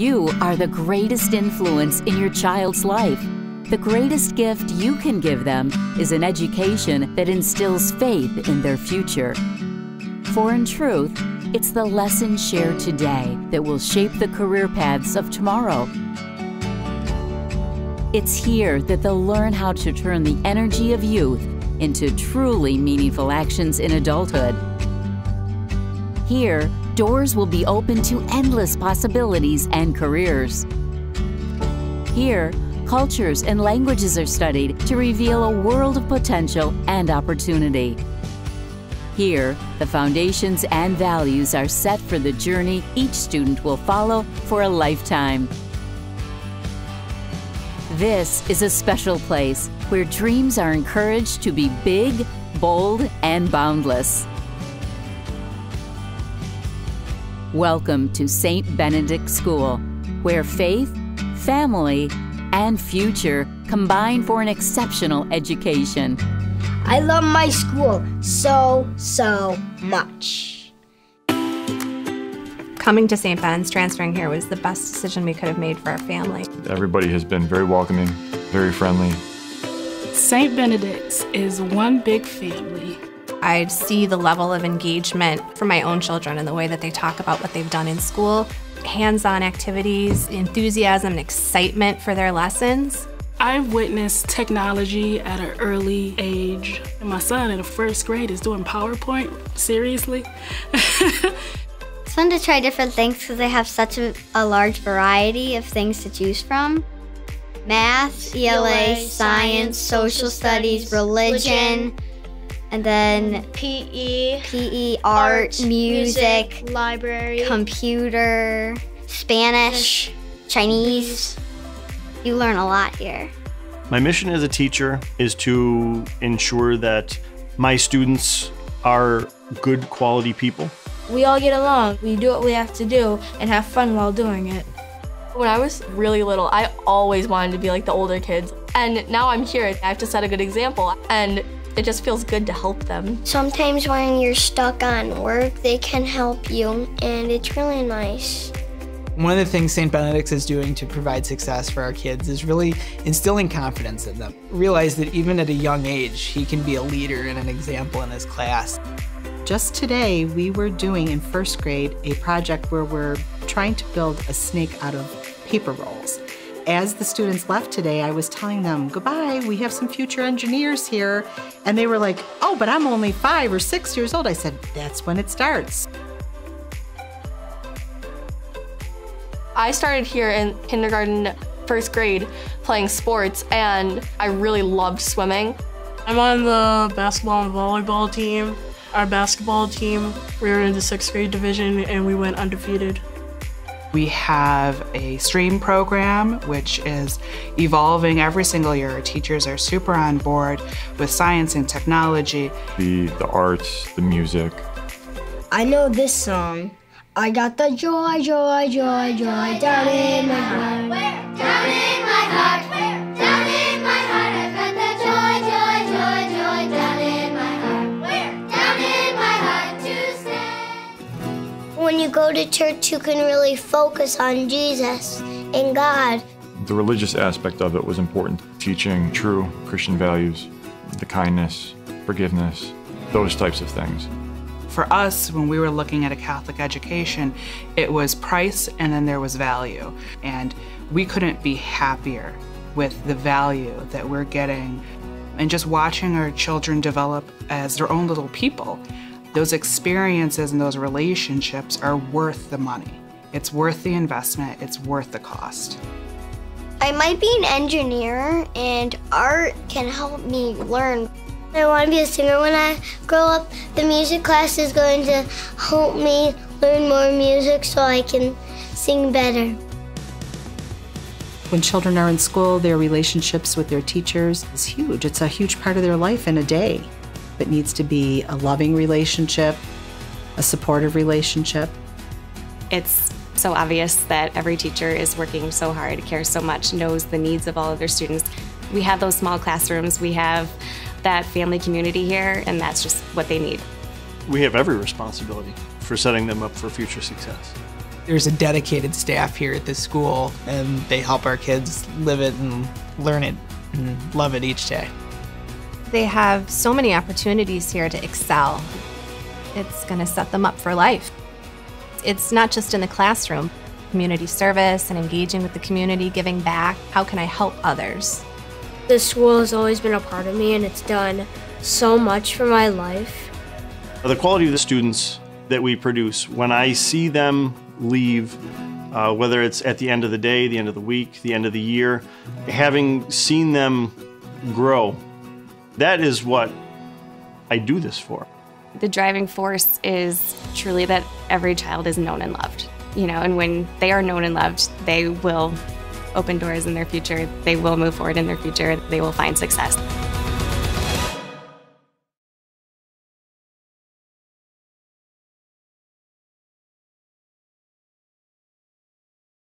You are the greatest influence in your child's life. The greatest gift you can give them is an education that instills faith in their future. For in truth, it's the lessons shared today that will shape the career paths of tomorrow. It's here that they'll learn how to turn the energy of youth into truly meaningful actions in adulthood. Here, doors will be open to endless possibilities and careers. Here, cultures and languages are studied to reveal a world of potential and opportunity. Here, the foundations and values are set for the journey each student will follow for a lifetime. This is a special place where dreams are encouraged to be big, bold, and boundless. Welcome to St. Benedict School, where faith, family, and future combine for an exceptional education. I love my school so, so much. Coming to St. Ben's, transferring here was the best decision we could have made for our family. Everybody has been very welcoming, very friendly. St. Benedict's is one big family. I see the level of engagement for my own children and the way that they talk about what they've done in school, hands on activities, enthusiasm, and excitement for their lessons. I've witnessed technology at an early age. My son in the first grade is doing PowerPoint. Seriously? it's fun to try different things because they have such a, a, large variety of things to choose from. Math, ELA, science, social studies, religion, and then PE, PE, art, art music, music, library, computer, Spanish, Chinese. You learn a lot here. My mission as a teacher is to ensure that my students are good quality people. We all get along, we do what we have to do, and have fun while doing it. When I was really little, I always wanted to be like the older kids. And now I'm here, I have to set a good example. And it just feels good to help them. Sometimes when you're stuck on work, they can help you, and it's really nice. One of the things St. Benedict's is doing to provide success for our kids is really instilling confidence in them. Realize that even at a young age, he can be a leader and an example in his class. Just today, we were doing in first grade a project where we're trying to build a snake out of paper rolls as the students left today, I was telling them, goodbye, we have some future engineers here. And they were like, oh, but I'm only five or six years old. I said, that's when it starts. I started here in kindergarten, first grade, playing sports, and I really loved swimming. I'm on the basketball and volleyball team. Our basketball team, we were in the sixth grade division and we went undefeated. We have a STREAM program which is evolving every single year. Our teachers are super on board with science and technology. The, the arts, the music. I know this song. I got the joy, joy, joy, joy down in my heart. Down go to church, you can really focus on Jesus and God. The religious aspect of it was important, teaching true Christian values, the kindness, forgiveness, those types of things. For us, when we were looking at a Catholic education, it was price and then there was value. And we couldn't be happier with the value that we're getting and just watching our children develop as their own little people. Those experiences and those relationships are worth the money. It's worth the investment, it's worth the cost. I might be an engineer, and art can help me learn I want to be a singer when I grow up. The music class is going to help me learn more music so I can sing better. When children are in school, their relationships with their teachers is huge. It's a huge part of their life in a day. It needs to be a loving relationship, a supportive relationship. It's so obvious that every teacher is working so hard, cares so much, knows the needs of all of their students. We have those small classrooms, we have that family community here, and that's just what they need. We have every responsibility for setting them up for future success. There's a dedicated staff here at this school, and they help our kids live it and learn it and love it each day. They have so many opportunities here to excel. It's going to set them up for life. It's not just in the classroom, community service and engaging with the community, giving back. How can I help others? This school has always been a part of me and it's done so much for my life. The quality of the students that we produce, when I see them leave, uh, whether it's at the end of the day, the end of the week, the end of the year, having seen them grow, that is what I do this for. The driving force is truly that every child is known and loved. You know, and when they are known and loved, they will open doors in their future. They will move forward in their future. They will find success.